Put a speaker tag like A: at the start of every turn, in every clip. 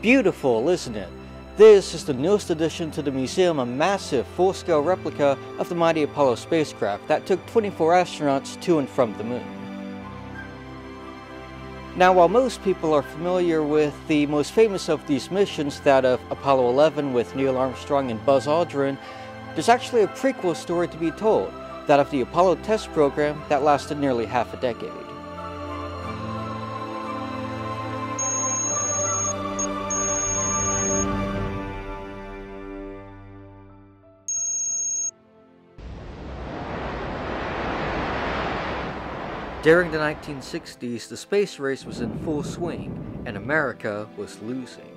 A: Beautiful, isn't it? This is the newest addition to the museum, a massive full-scale replica of the mighty Apollo spacecraft that took 24 astronauts to and from the moon. Now, while most people are familiar with the most famous of these missions, that of Apollo 11 with Neil Armstrong and Buzz Aldrin, there's actually a prequel story to be told, that of the Apollo test program that lasted nearly half a decade. During the 1960s, the space race was in full swing, and America was losing.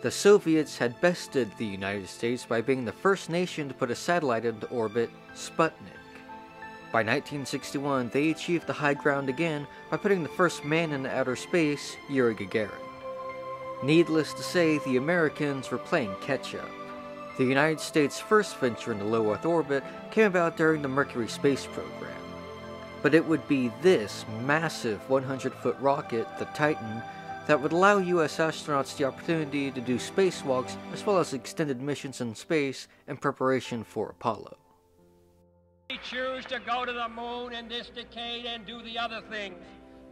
A: The Soviets had bested the United States by being the first nation to put a satellite into orbit, Sputnik. By 1961, they achieved the high ground again by putting the first man in outer space, Yuri Gagarin. Needless to say, the Americans were playing catch up. The United States' first venture into low Earth orbit came about during the Mercury space program but it would be this massive 100 foot rocket, the Titan, that would allow US astronauts the opportunity to do spacewalks as well as extended missions in space in preparation for Apollo.
B: We choose to go to the moon in this decade and do the other things,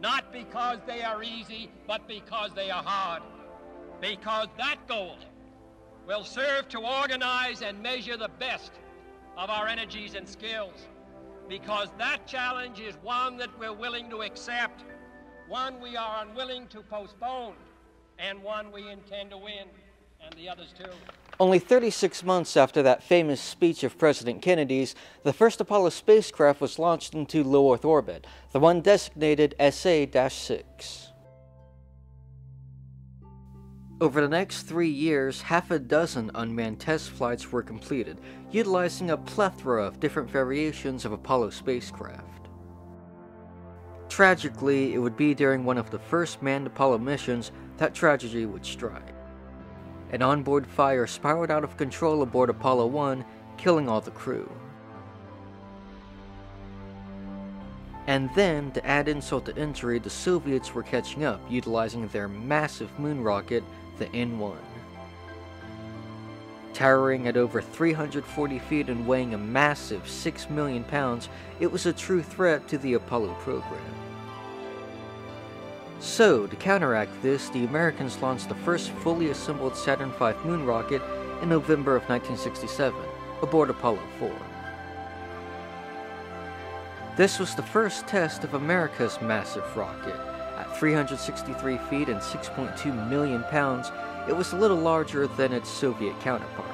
B: not because they are easy, but because they are hard. Because that goal will serve to organize and measure the best of our energies and skills because that challenge is one that we're willing to accept, one we are unwilling to postpone, and one we intend to win, and the others too.
A: Only 36 months after that famous speech of President Kennedy's, the first Apollo spacecraft was launched into low Earth orbit, the one designated SA-6. Over the next three years, half a dozen unmanned test flights were completed, utilizing a plethora of different variations of Apollo spacecraft. Tragically, it would be during one of the first manned Apollo missions that tragedy would strike. An onboard fire spiraled out of control aboard Apollo 1, killing all the crew. And then, to add insult to injury, the Soviets were catching up, utilizing their massive moon rocket the N1. Towering at over 340 feet and weighing a massive 6 million pounds, it was a true threat to the Apollo program. So, to counteract this, the Americans launched the first fully assembled Saturn V moon rocket in November of 1967, aboard Apollo 4. This was the first test of America's massive rocket, 363 feet and 6.2 million pounds, it was a little larger than its Soviet counterpart.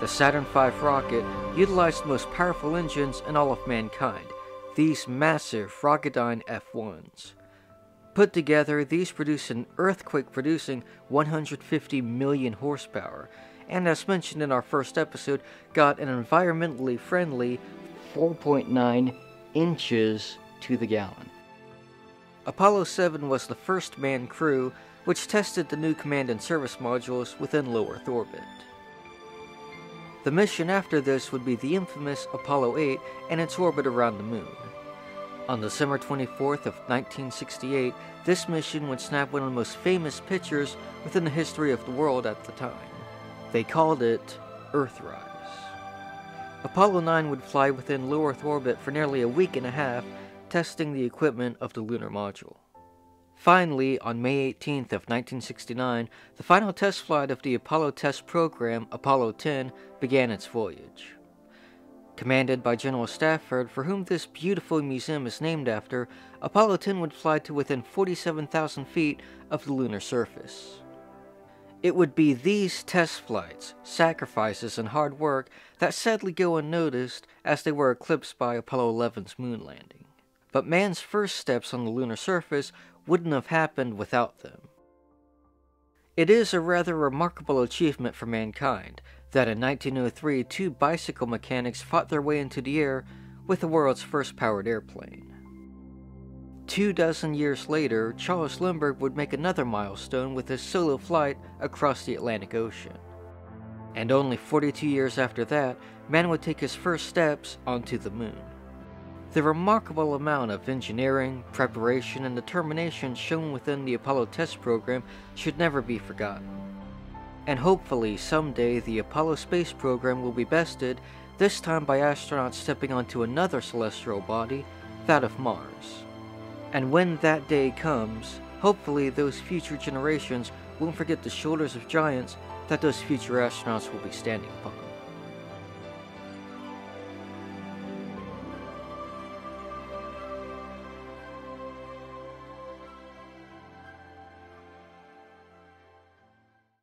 A: The Saturn V rocket utilized the most powerful engines in all of mankind, these massive Rocketdyne F1s. Put together, these produce an earthquake-producing 150 million horsepower, and as mentioned in our first episode, got an environmentally friendly 4.9 inches to the gallon. Apollo 7 was the first manned crew which tested the new command and service modules within low Earth orbit. The mission after this would be the infamous Apollo 8 and its orbit around the moon. On December 24th of 1968, this mission would snap one of the most famous pictures within the history of the world at the time. They called it Earthrise. Apollo 9 would fly within low Earth orbit for nearly a week and a half testing the equipment of the lunar module. Finally, on May 18th of 1969, the final test flight of the Apollo test program, Apollo 10, began its voyage. Commanded by General Stafford, for whom this beautiful museum is named after, Apollo 10 would fly to within 47,000 feet of the lunar surface. It would be these test flights, sacrifices, and hard work that sadly go unnoticed as they were eclipsed by Apollo 11's moon landing but man's first steps on the lunar surface wouldn't have happened without them. It is a rather remarkable achievement for mankind that in 1903 two bicycle mechanics fought their way into the air with the world's first powered airplane. Two dozen years later, Charles Lindbergh would make another milestone with his solo flight across the Atlantic Ocean. And only 42 years after that, man would take his first steps onto the moon. The remarkable amount of engineering, preparation, and determination shown within the Apollo test program should never be forgotten. And hopefully, someday the Apollo space program will be bested, this time by astronauts stepping onto another celestial body, that of Mars. And when that day comes, hopefully those future generations won't forget the shoulders of giants that those future astronauts will be standing upon.